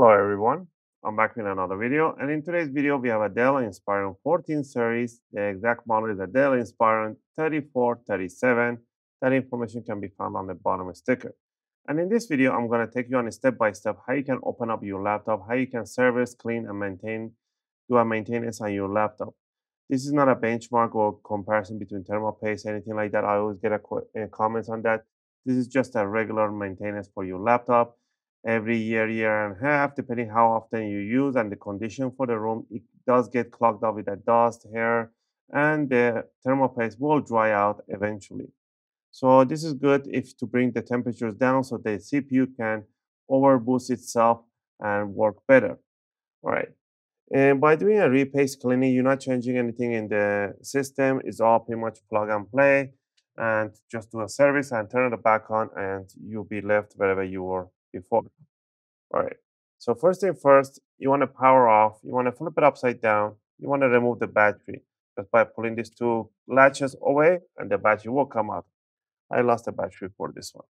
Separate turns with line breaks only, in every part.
Hello everyone, I'm back with another video and in today's video we have a Dell Inspiron 14 series. The exact model is a Dell Inspiron 3437. That information can be found on the bottom sticker. And in this video I'm going to take you on a step-by-step -step how you can open up your laptop, how you can service, clean and maintain, do a maintenance on your laptop. This is not a benchmark or comparison between thermal paste, anything like that. I always get a, a eh, comments on that. This is just a regular maintenance for your laptop every year, year and a half, depending how often you use and the condition for the room. It does get clogged up with the dust, hair, and the thermal paste will dry out eventually. So this is good if to bring the temperatures down so the CPU can overboost itself and work better. All right. And by doing a repaste cleaning, you're not changing anything in the system. It's all pretty much plug and play and just do a service and turn it back on and you'll be left wherever you were before. All right. So first thing first, you want to power off. You want to flip it upside down. You want to remove the battery just by pulling these two latches away and the battery will come out. I lost the battery for this one.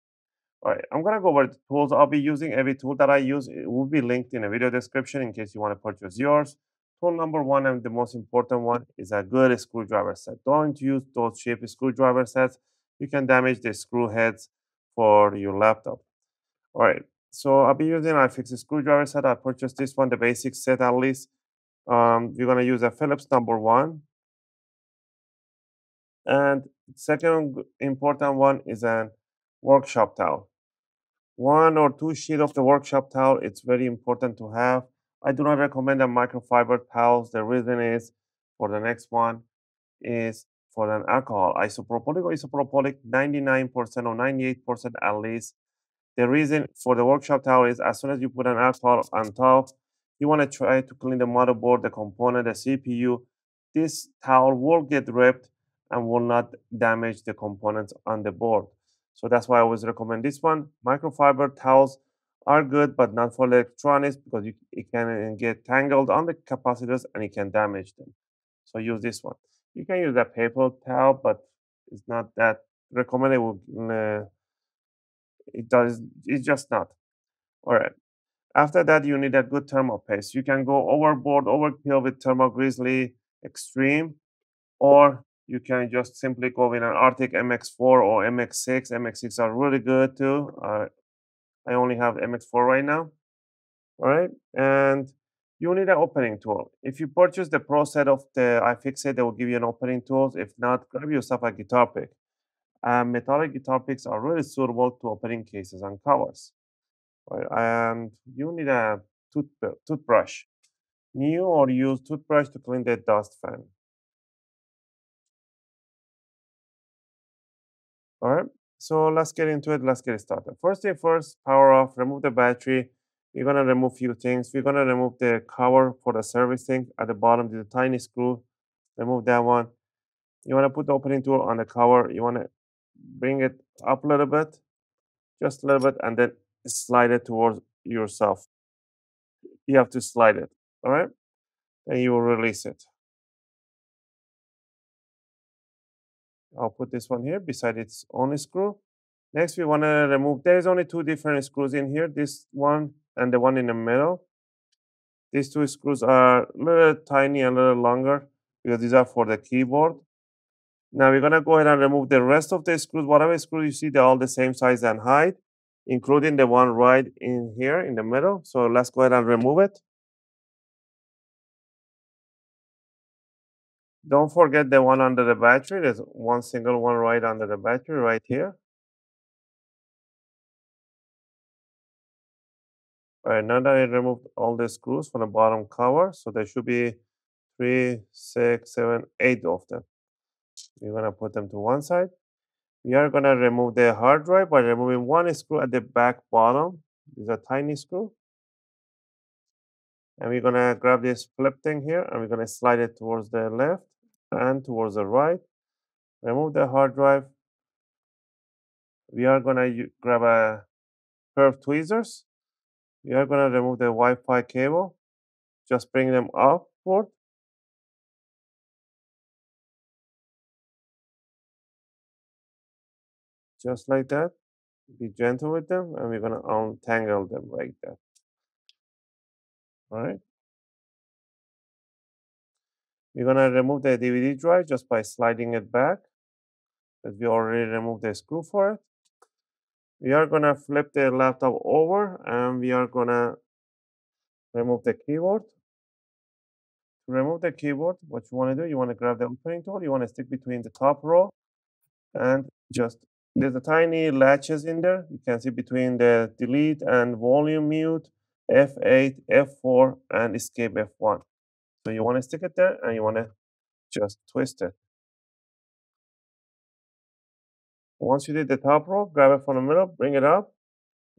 All right, I'm gonna go over the tools I'll be using. Every tool that I use it will be linked in the video description in case you want to purchase yours. Tool number one and the most important one is a good screwdriver set. Don't use those cheap screwdriver sets. You can damage the screw heads for your laptop. All right, so I'll be using iFixit screwdriver set. I purchased this one, the basic set at least. Um, we're gonna use a Phillips number one. And second important one is an workshop towel. One or two sheet of the workshop towel, it's very important to have. I do not recommend a microfiber towels. The reason is for the next one is for an alcohol, isopropylic or isopropylic, 99% or 98% at least. The reason for the workshop towel is as soon as you put an alcohol on top, you want to try to clean the motherboard, the component, the CPU. This towel will get ripped and will not damage the components on the board. So that's why I always recommend this one. Microfiber towels are good, but not for electronics because you, it can uh, get tangled on the capacitors and it can damage them. So use this one. You can use a paper towel, but it's not that recommended. Uh, it does. It's just not. All right. After that, you need a good thermal paste. You can go overboard, overkill with thermal grizzly extreme, or you can just simply go with an Arctic MX4 or MX6. MX6 are really good too. Uh, I only have MX4 right now. All right. And you need an opening tool. If you purchase the pro set of the iFixit, they will give you an opening tool. If not, grab yourself a guitar pick. And metallic guitar picks are really suitable to opening cases and covers. Right. And you need a tooth, uh, toothbrush. New or used toothbrush to clean the dust fan. All right, so let's get into it. Let's get started. First thing first, power off, remove the battery. We're gonna remove few things. We're gonna remove the cover for the servicing at the bottom. the tiny screw. Remove that one. You wanna put the opening tool on the cover. You wanna bring it up a little bit, just a little bit, and then slide it towards yourself. You have to slide it, all right? And you will release it. I'll put this one here beside its only screw. Next, we want to remove, there's only two different screws in here, this one and the one in the middle. These two screws are a little tiny, and a little longer because these are for the keyboard. Now we're going to go ahead and remove the rest of the screws. Whatever screws you see, they're all the same size and height, including the one right in here in the middle. So let's go ahead and remove it. Don't forget the one under the battery. There's one single one right under the battery right here. All right, now that I removed all the screws from the bottom cover, so there should be three, six, seven, eight of them. We're gonna put them to one side. We are gonna remove the hard drive by removing one screw at the back bottom. Is a tiny screw. And we're gonna grab this flip thing here and we're gonna slide it towards the left and towards the right. Remove the hard drive. We are going to grab a of tweezers. We are going to remove the Wi-Fi cable. Just bring them upward. Just like that. Be gentle with them and we're going to untangle them like that. All right. We're gonna remove the DVD drive just by sliding it back, because we already removed the screw for it. We are gonna flip the laptop over and we are gonna remove the keyboard. To remove the keyboard, what you wanna do, you wanna grab the opening tool, you wanna stick between the top row and just there's a tiny latches in there. You can see between the delete and volume mute, F8, F4, and escape F1. So you want to stick it there and you want to just twist it. Once you did the top row, grab it from the middle, bring it up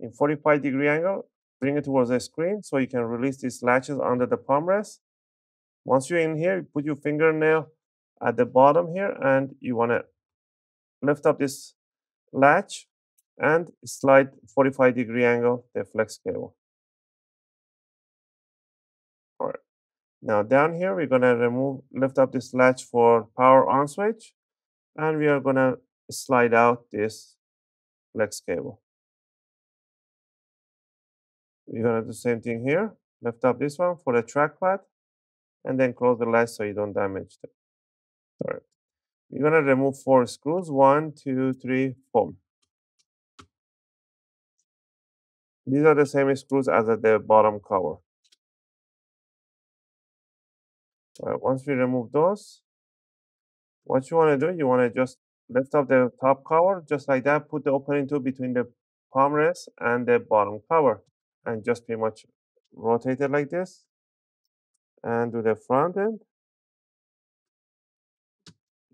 in 45 degree angle, bring it towards the screen so you can release these latches under the palm rest. Once you're in here, put your fingernail at the bottom here and you want to lift up this latch and slide 45 degree angle the flex cable. All right. Now down here, we're gonna remove, lift up this latch for power on switch, and we are gonna slide out this flex cable. We're gonna do the same thing here. Lift up this one for the trackpad, and then close the latch so you don't damage it. All right. We're gonna remove four screws. One, two, three, four. These are the same screws as at the bottom cover. once we remove those, what you want to do, you want to just lift up the top cover just like that, put the opening tool between the palm rest and the bottom cover and just pretty much rotate it like this and do the front end.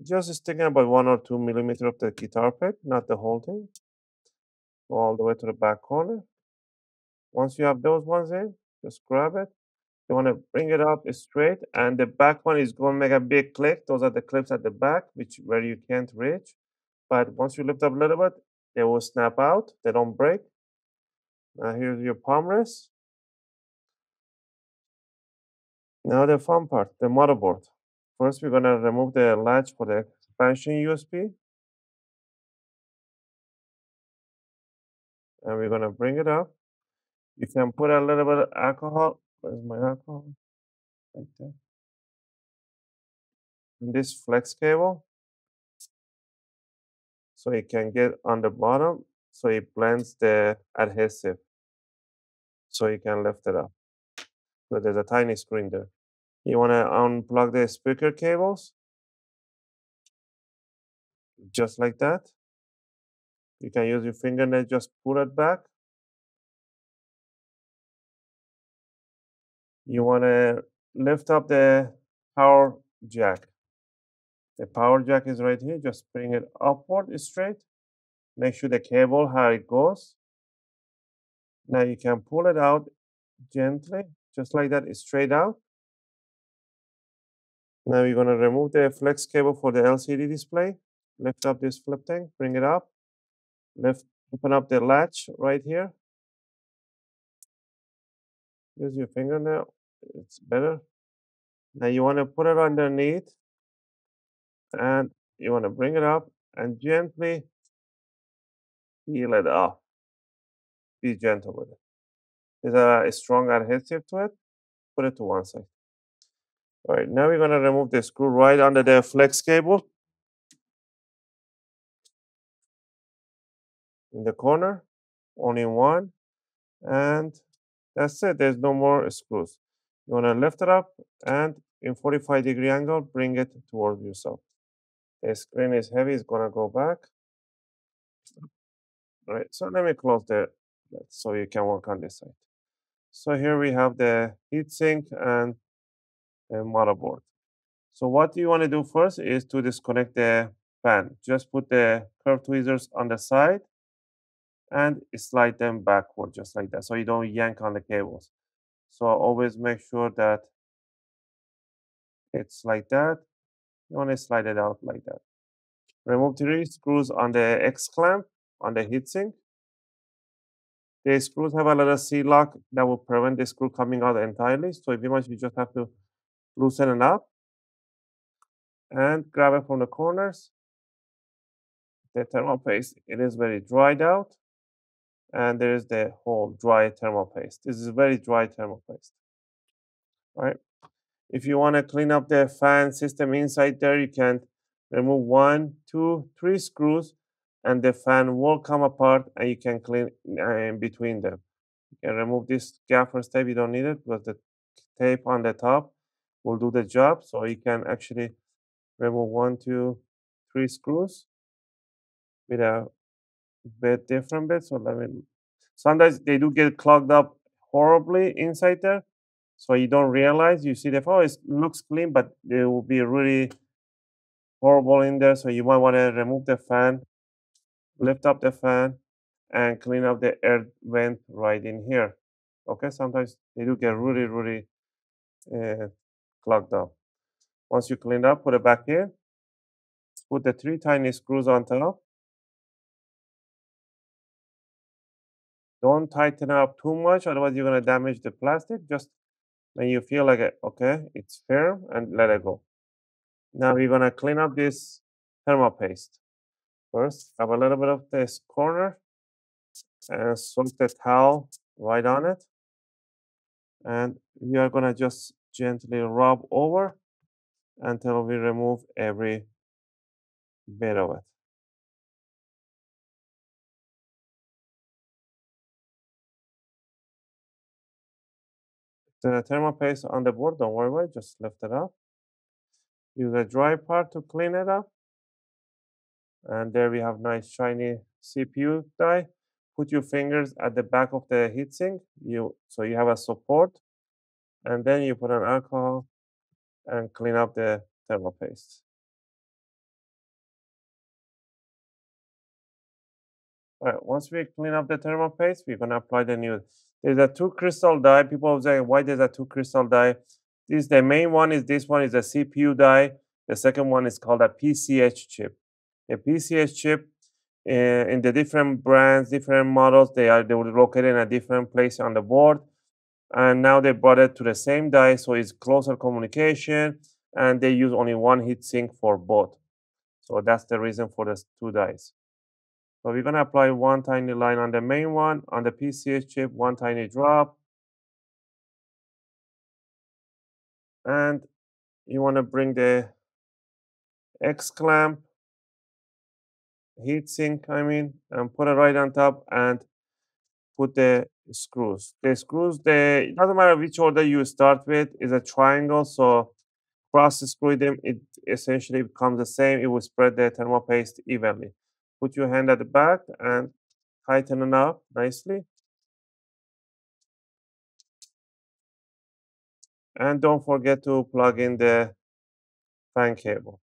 Just sticking about one or two millimeter of the guitar pick, not the whole thing. Go all the way to the back corner. Once you have those ones in, just grab it. You want to bring it up straight, and the back one is going to make a big click. Those are the clips at the back, which where you can't reach. But once you lift up a little bit, they will snap out. They don't break. Now here's your palm rest. Now the fun part, the motherboard. First, we're gonna remove the latch for the expansion USB. And we're gonna bring it up. You can put a little bit of alcohol. Where's my alcohol? Right there. And this flex cable. So it can get on the bottom. So it blends the adhesive. So you can lift it up. So there's a tiny screen there. You want to unplug the speaker cables. Just like that. You can use your fingernail, just pull it back. You want to lift up the power jack. The power jack is right here. Just bring it upward straight. Make sure the cable how it goes. Now you can pull it out gently, just like that, straight out. Now you're going to remove the flex cable for the LCD display. Lift up this flip thing, bring it up. Lift, open up the latch right here. Use your fingernail, it's better. Now you want to put it underneath and you want to bring it up and gently peel it off. Be gentle with it. There's a strong adhesive to it. Put it to one side. All right, now we're going to remove the screw right under the flex cable. In the corner, only one. And that's it. There's no more screws. You want to lift it up and in 45 degree angle, bring it towards yourself. The screen is heavy, it's going to go back. All right, so let me close the so you can work on this side. So here we have the heatsink and motherboard. So what you want to do first is to disconnect the fan. Just put the curved tweezers on the side and slide them backward just like that so you don't yank on the cables. So always make sure that it's like that. You want to slide it out like that. Remove three screws on the X clamp on the heatsink. The screws have a little C-lock that will prevent the screw coming out entirely. So if you want, you just have to loosen it up and grab it from the corners. The thermal paste, it is very dried out. And there is the whole dry thermal paste. This is very dry thermal paste. right? If you want to clean up the fan system inside there, you can remove one, two, three screws, and the fan will come apart and you can clean uh, in between them. You can remove this gaffer tape, you don't need it, but the tape on the top will do the job. So you can actually remove one, two, three screws with a bit different bit. So let me, sometimes they do get clogged up horribly inside there. So you don't realize, you see the, oh, it looks clean, but it will be really horrible in there. So you might want to remove the fan, lift up the fan, and clean up the air vent right in here. Okay, sometimes they do get really, really uh, clogged up. Once you clean up, put it back in. Put the three tiny screws on top. Don't tighten up too much, otherwise you're going to damage the plastic. Just when you feel like it, okay, it's firm and let it go. Now we're going to clean up this thermal paste. First, have a little bit of this corner and soak the towel right on it. And we are going to just gently rub over until we remove every bit of it. The thermal paste on the board, don't worry about it, just lift it up. Use a dry part to clean it up. And there we have nice shiny CPU die. Put your fingers at the back of the heatsink, you so you have a support. And then you put an alcohol and clean up the thermal paste. All right, once we clean up the thermal paste, we're gonna apply the new. There's a two crystal die. People say, why there's a two crystal die? This the main one is this one is a CPU die. The second one is called a PCH chip. The PCH chip uh, in the different brands, different models, they are they were located in a different place on the board. And now they brought it to the same die, so it's closer communication, and they use only one heat sink for both. So that's the reason for the two dies. So we're going to apply one tiny line on the main one, on the PCH chip, one tiny drop. And you want to bring the X clamp, heat sink, I mean, and put it right on top and put the screws. The screws, the, it doesn't matter which order you start with, is a triangle. So cross screw them, it essentially becomes the same. It will spread the thermal paste evenly. Put your hand at the back and tighten it up nicely. And don't forget to plug in the fan cable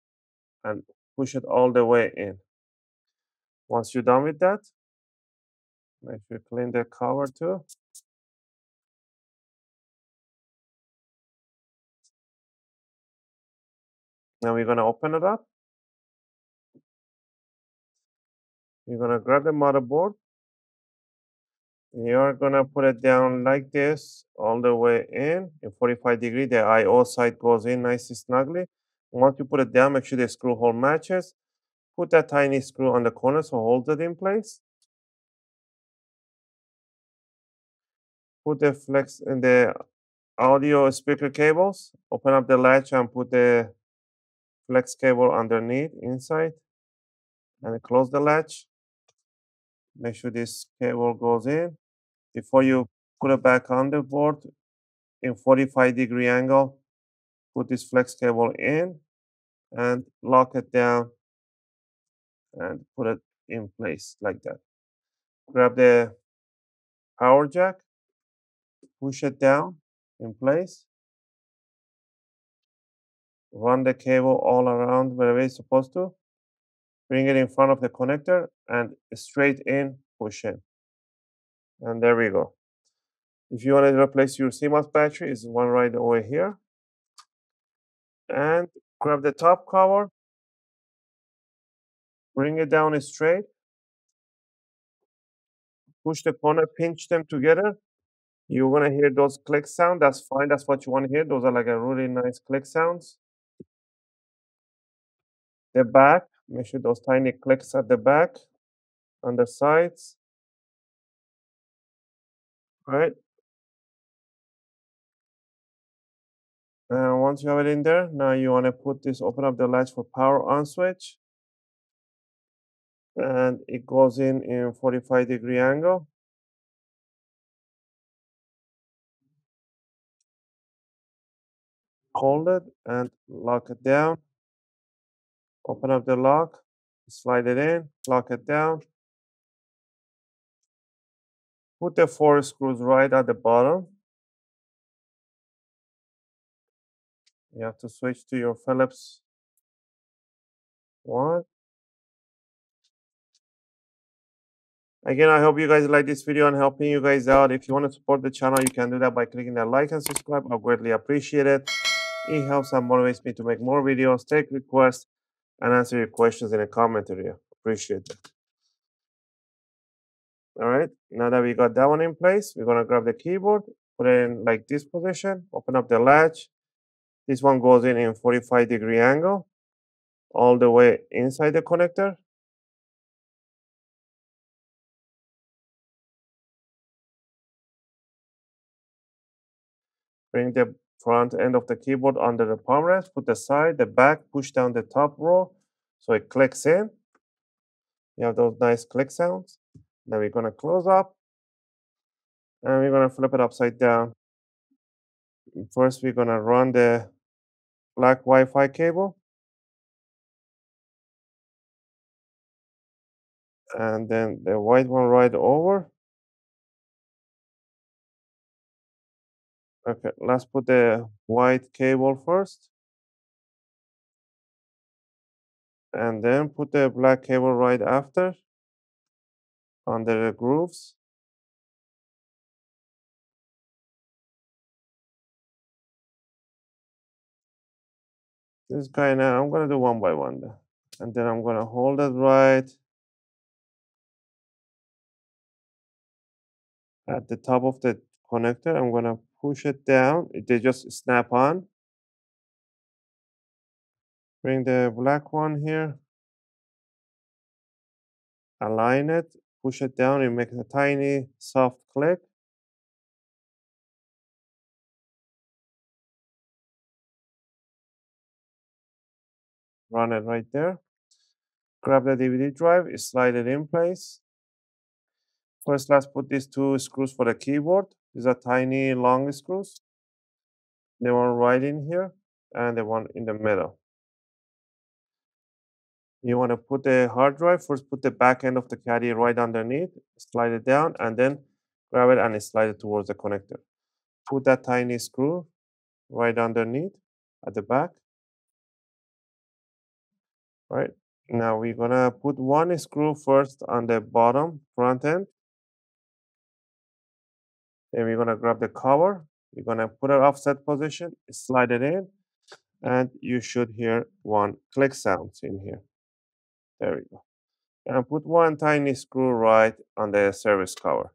and push it all the way in. Once you're done with that, sure you clean the cover too. Now we're going to open it up. You're going to grab the motherboard. You're going to put it down like this all the way in. In 45 degree, the I.O. side goes in nicely snugly. Once you put it down, make sure the screw hole matches. Put that tiny screw on the corner so holds it in place. Put the flex in the audio speaker cables. Open up the latch and put the flex cable underneath inside and close the latch. Make sure this cable goes in. Before you put it back on the board in 45 degree angle, put this flex cable in and lock it down and put it in place like that. Grab the power jack, push it down in place, run the cable all around wherever it's supposed to, bring it in front of the connector and straight in, push in. And there we go. If you want to replace your CMOS battery, is one right over here. And grab the top cover, bring it down straight, push the corner, pinch them together. You're going to hear those click sound. That's fine. That's what you want to hear. Those are like a really nice click sounds. The back, make sure those tiny clicks at the back, on the sides. Right. And once you have it in there, now you want to put this, open up the latch for power on switch. And it goes in in 45 degree angle. Hold it and lock it down. Open up the lock, slide it in, lock it down. Put the four screws right at the bottom. You have to switch to your Phillips one. Again, I hope you guys like this video and helping you guys out. If you want to support the channel, you can do that by clicking that like and subscribe. I greatly appreciate it. It helps and motivates me to make more videos, take requests, and answer your questions in the comment area. Appreciate it. All right, now that we got that one in place, we're gonna grab the keyboard, put it in like this position, open up the latch. This one goes in in 45 degree angle, all the way inside the connector. Bring the front end of the keyboard under the palm rest, put the side, the back, push down the top row so it clicks in. You have those nice click sounds. Now we're going to close up and we're going to flip it upside down. First, we're going to run the black Wi-Fi cable. And then the white one right over. Okay, let's put the white cable first. And then put the black cable right after under the grooves. This guy now, I'm gonna do one by one. And then I'm gonna hold it right at the top of the connector. I'm gonna push it down. They just snap on. Bring the black one here. Align it, push it down, it makes a tiny soft click. Run it right there. Grab the DVD drive, slide it in place. First, let's put these two screws for the keyboard. These are tiny long screws. The one right in here and the one in the middle. You want to put the hard drive, first put the back end of the caddy right underneath, slide it down, and then grab it and slide it towards the connector. Put that tiny screw right underneath at the back. Right, now we're gonna put one screw first on the bottom front end then we're to grab the cover. We're to put it offset position, slide it in, and you should hear one click sounds in here. There we go. And put one tiny screw right on the service cover.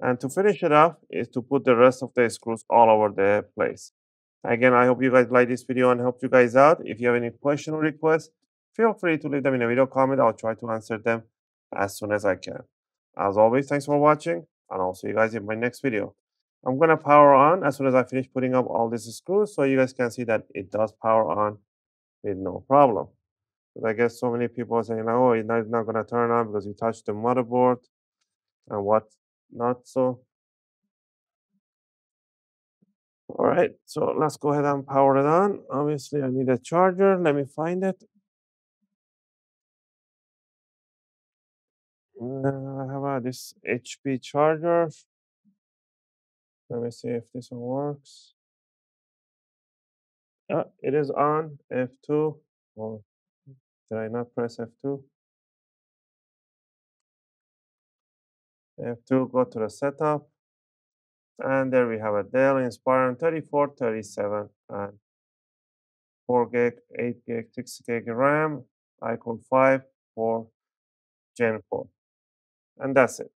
And to finish it off is to put the rest of the screws all over the place. Again, I hope you guys like this video and helped you guys out. If you have any question or requests, feel free to leave them in a video comment. I'll try to answer them as soon as I can. As always, thanks for watching and I'll see you guys in my next video. I'm to power on as soon as I finish putting up all these screws so you guys can see that it does power on with no problem. But I guess so many people are saying, oh, it's not, to turn on because you touched the motherboard and what not so. All right, so let's go ahead and power it on. Obviously, I need a charger. Let me find it. Uh, how about this HP charger? Let me see if this one works. Ah, it is on F2. Oh, did I not press F2? F2, go to the setup. And there we have a Dell Inspiron 3437 and 4 gig, 8 gig, 6 gig RAM, iCore 5 for Gen 4. And that's it.